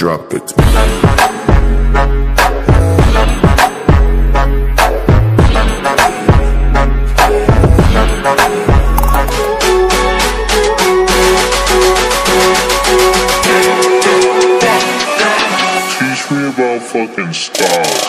drop it. Teach me about fucking stars.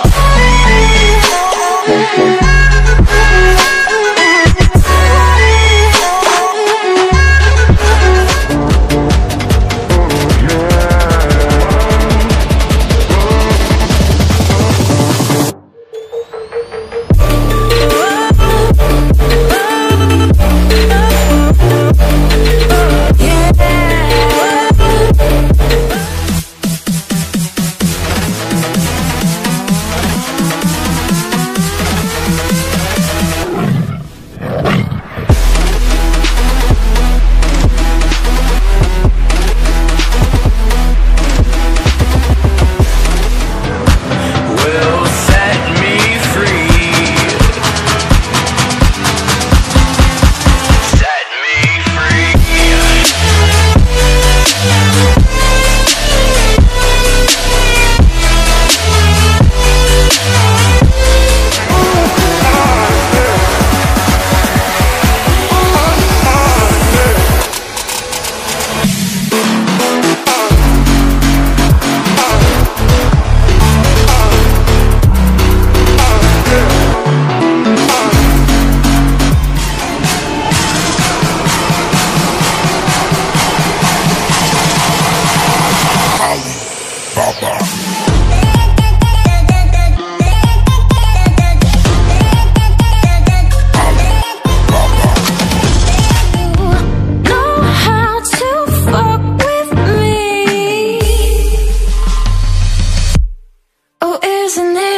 isn't it?